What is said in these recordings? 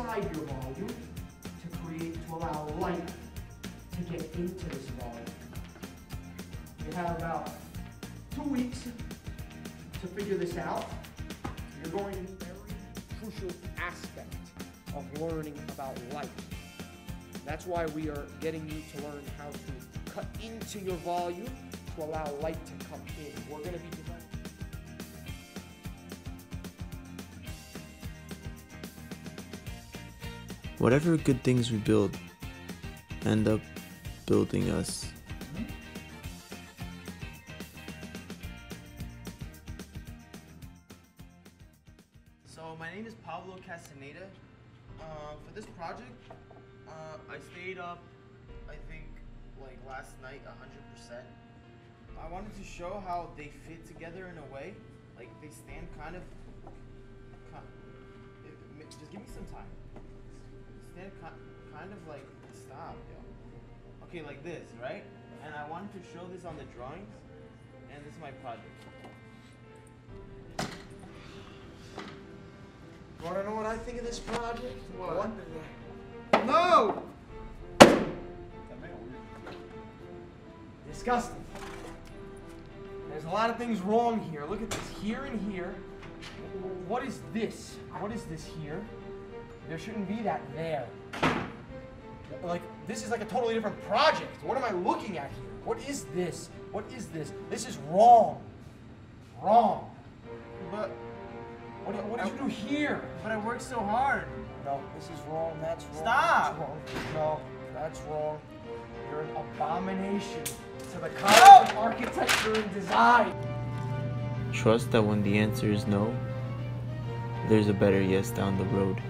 outside your volume to create, to allow light to get into this volume. You have about two weeks to figure this out. You're going to need every crucial aspect of learning about light. That's why we are getting you to learn how to cut into your volume to allow light to come in. We're going to be Whatever good things we build end up building us. So my name is Pablo Castaneda. Uh, for this project, uh, I stayed up, I think, like last night, 100%. I wanted to show how they fit together in a way, like they stand kind of. ki- it- it- Just give me some time. Stand kind of like stop, yo. Okay, like this, right? And I wanted to show this on the drawings, and this is my project. You Want to know what I think of this project? What? No! Disgusting. There's a lot of things wrong here. Look at this. Here and here. What is this? What is this here? There shouldn't be that there. Like, this is like a totally different project. What am I looking at here? What is this? What is this? This is wrong. Wrong. But What, did- what did you do here? but I worked so hard. No, this is wrong. That's wrong. Stop. That's wrong. No, that's wrong. You're an abomination to the college of architecture and design. Trust that when the answer is no, there's a better yes down the road.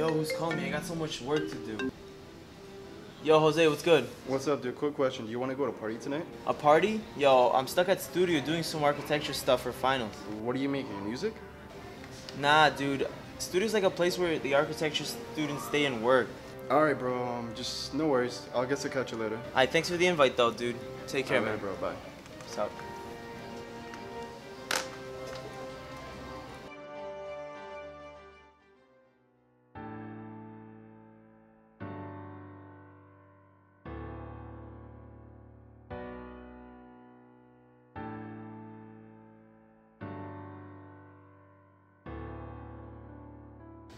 Yo, who's calling me? I got so much work to do. Yo, Jose, what's good? What's up, dude? Quick question. Do you want to go to a party tonight? A party? Yo, I'm stuck at studio doing some architecture stuff for finals. What are you making? Music? Nah, dude. Studio's like a place where the architecture students stay and work. All right, bro. Um, just no worries. I'll get to catch you later. Alright, thanks for the invite though, dude. Take care, All man. bro. Bye. Peace out.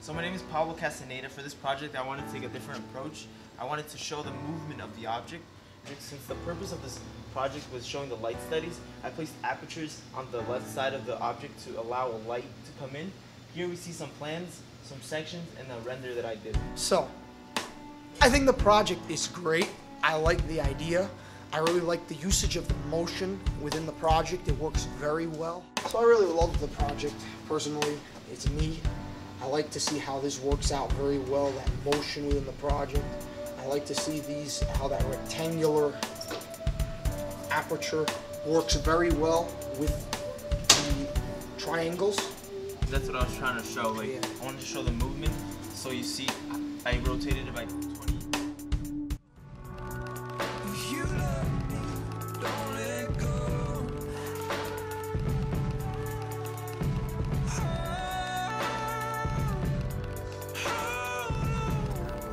So my name is Pablo Castaneda. For this project, I wanted to take a different approach. I wanted to show the movement of the object. And since the purpose of this project was showing the light studies, I placed apertures on the left side of the object to allow a light to come in. Here we see some plans, some sections, and a render that I did. So, I think the project is great. I like the idea. I really like the usage of the motion within the project. It works very well. So I really love the project personally. It's me. I like to see how this works out very well, that motion within the project. I like to see these, how that rectangular aperture works very well with the triangles. That's what I was trying to show. Like Yeah. I wanted to show the movement. So you see, I rotated it by 20.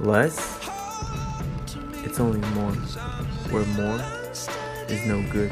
Less? It's only more, where more is no good.